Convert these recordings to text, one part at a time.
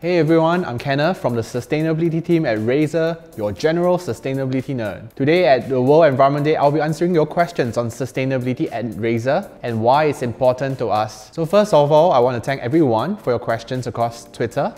Hey everyone, I'm Kenneth from the sustainability team at Razer, your general sustainability nerd. Today at the World Environment Day, I'll be answering your questions on sustainability at Razer and why it's important to us. So first of all, I want to thank everyone for your questions across Twitter,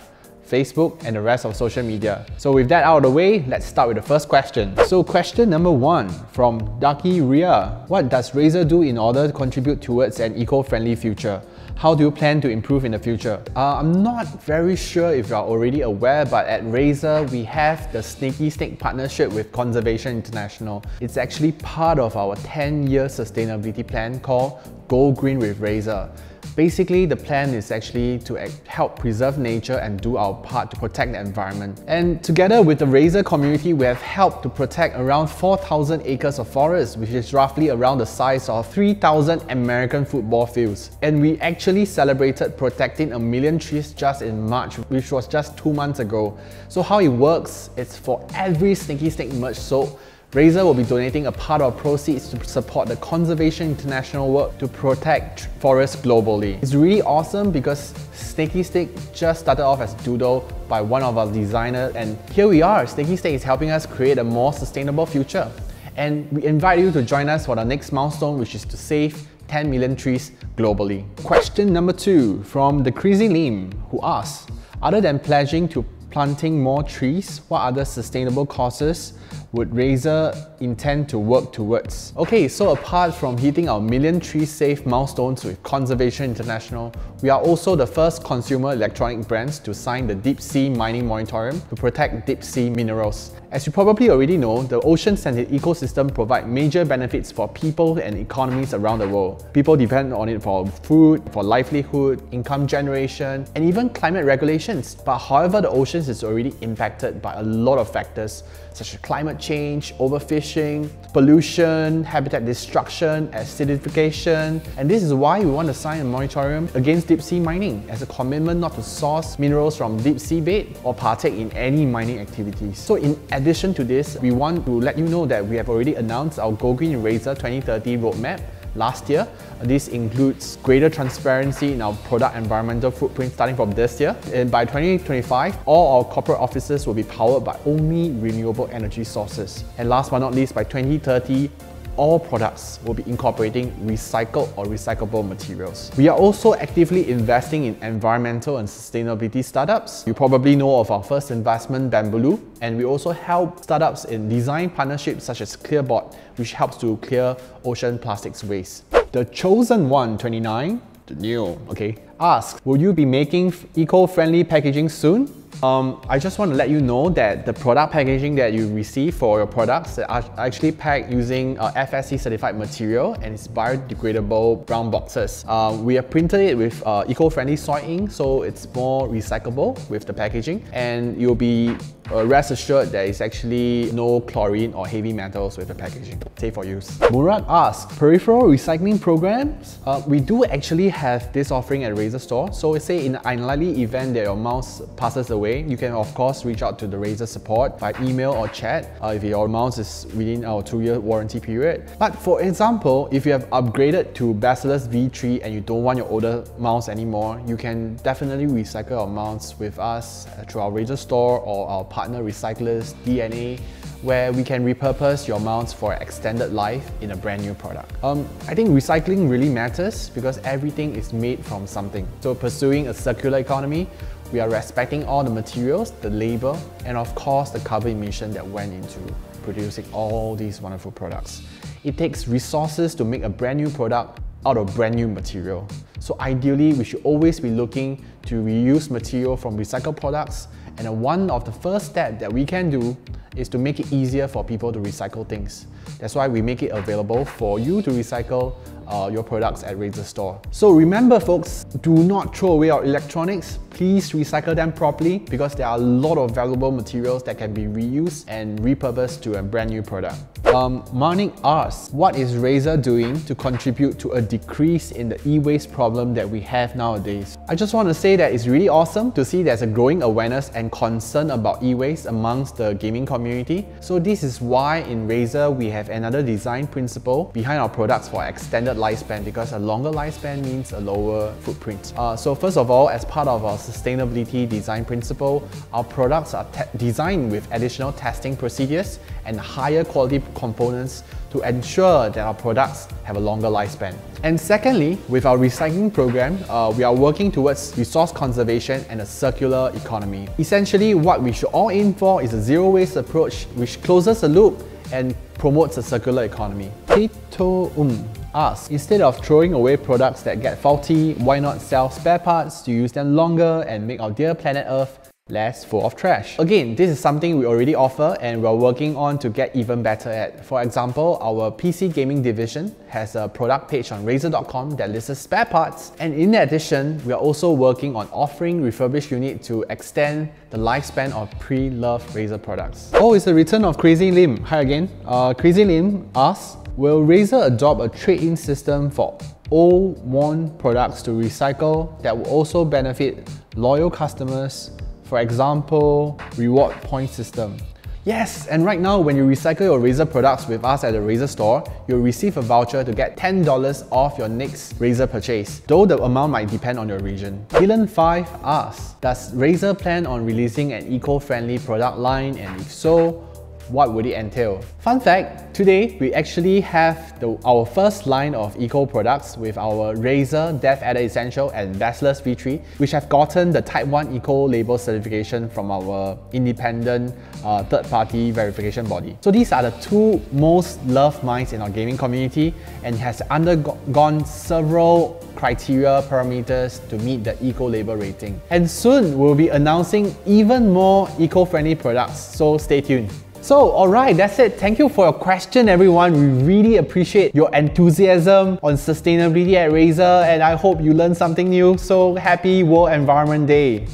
Facebook, and the rest of social media. So with that out of the way, let's start with the first question. So question number one from Ducky Ria. What does Razer do in order to contribute towards an eco-friendly future? How do you plan to improve in the future? Uh, I'm not very sure if you're already aware, but at Razer, we have the Sneki Snek partnership with Conservation International. It's actually part of our 10-year sustainability plan called Go Green with Razer. Basically, the plan is actually to help preserve nature and do our part to protect the environment. And together with the Razer community, we have helped to protect around 4,000 acres of forest, which is roughly around the size of 3,000 American football fields. And we actually celebrated protecting a million trees just in March, which was just two months ago. So how it works, it's for every Sneki Snek merch sold, Razer will be donating a part of proceeds to support the Conservation International work to protect forests globally. It's really awesome because Sneki Snek just started off as Doodle by one of our designers and here we are, Sneki Snek is helping us create a more sustainable future. And we invite you to join us for the next milestone which is to save 10 million trees globally. Question number two from the Crazy Lim who asks, other than pledging to planting more trees, what other sustainable causes would Razer intend to work towards? Okay, so apart from hitting our million tree safe milestones with Conservation International, we are also the first consumer electronic brands to sign the Deep Sea Mining Moratorium to protect deep sea minerals. As you probably already know, the ocean-scented ecosystem provide major benefits for people and economies around the world. People depend on it for food, for livelihood, income generation, and even climate regulations. But however, the oceans is already impacted by a lot of factors such as climate change, overfishing, pollution, habitat destruction, acidification, and this is why we want to sign a moratorium against deep sea mining as a commitment not to source minerals from deep sea bed or partake in any mining activities. So in addition to this, we want to let you know that we have already announced our Go Green Razer 2030 roadmap last year. This includes greater transparency in our product environmental footprint starting from this year. And by 2025, all our corporate offices will be powered by only renewable energy sources. And last but not least, by 2030, all products will be incorporating recycled or recyclable materials. We are also actively investing in environmental and sustainability startups. You probably know of our first investment, Bambooloo, and we also help startups in design partnerships such as Clearbot, which helps to clear ocean plastics waste. The Chosen One 29, the new, okay, asks, will you be making eco-friendly packaging soon? Um, I just want to let you know that the product packaging that you receive for your products are actually packed using uh, FSC certified material and it's biodegradable brown boxes. Uh, we have printed it with uh, eco-friendly soy ink so it's more recyclable with the packaging and you'll be uh, rest assured there is actually no chlorine or heavy metals with the packaging, safe for use. Murad asks, peripheral recycling programs? Uh, we do actually have this offering at Razer Store. So say in an unlikely event that your mouse passes away, you can of course reach out to the Razer support by email or chat uh, if your mouse is within our two-year warranty period. But for example, if you have upgraded to Basilisk V3 and you don't want your older mouse anymore, you can definitely recycle your mouse with us through our Razer Store or our partner recyclers, DNA, where we can repurpose your mounts for extended life in a brand new product. Um, I think recycling really matters because everything is made from something. So pursuing a circular economy, we are respecting all the materials, the labor, and of course the carbon emission that went into producing all these wonderful products. It takes resources to make a brand new product out of brand new material. So ideally, we should always be looking to reuse material from recycled products and one of the first steps that we can do is to make it easier for people to recycle things. That's why we make it available for you to recycle uh, your products at Razer Store. So remember folks, do not throw away our electronics. Please recycle them properly because there are a lot of valuable materials that can be reused and repurposed to a brand new product. Um, Marnik asks, what is Razer doing to contribute to a decrease in the e-waste problem that we have nowadays? I just want to say that it's really awesome to see there's a growing awareness and concern about e-waste amongst the gaming community. So this is why in Razer we have another design principle behind our products for extended lifespan because a longer lifespan means a lower footprint. Uh, so first of all, as part of our sustainability design principle, our products are designed with additional testing procedures and higher quality components to ensure that our products have a longer lifespan. And secondly, with our recycling program, uh, we are working towards resource conservation and a circular economy. Essentially, what we should all aim for is a zero waste approach which closes the loop and promotes a circular economy. Tito Um asks, instead of throwing away products that get faulty, why not sell spare parts to use them longer and make our dear planet Earth less full of trash. Again, this is something we already offer and we're working on to get even better at. For example, our PC gaming division has a product page on Razer.com that lists spare parts and in addition, we are also working on offering refurbished unit to extend the lifespan of pre-loved Razer products. Oh, it's the return of Crazy Lim. Hi again. Uh, Crazy Lim asks, will Razer adopt a trade-in system for old worn products to recycle that will also benefit loyal customers for example, reward point system. Yes, and right now when you recycle your Razer products with us at the Razer store, you'll receive a voucher to get $10 off your next Razer purchase, though the amount might depend on your region. Dylan5 asks, does Razer plan on releasing an eco-friendly product line and if so, what would it entail? Fun fact, today we actually have the, our first line of eco products with our Razer DeathAdder Essential and Basilisk V3 which have gotten the Type 1 Eco Label certification from our independent uh, third-party verification body. So these are the two most loved mice in our gaming community and has undergone several criteria parameters to meet the eco label rating. And soon we'll be announcing even more eco-friendly products, so stay tuned. So, alright, that's it. Thank you for your question, everyone. We really appreciate your enthusiasm on sustainability at Razer, and I hope you learned something new. So, happy World Environment Day!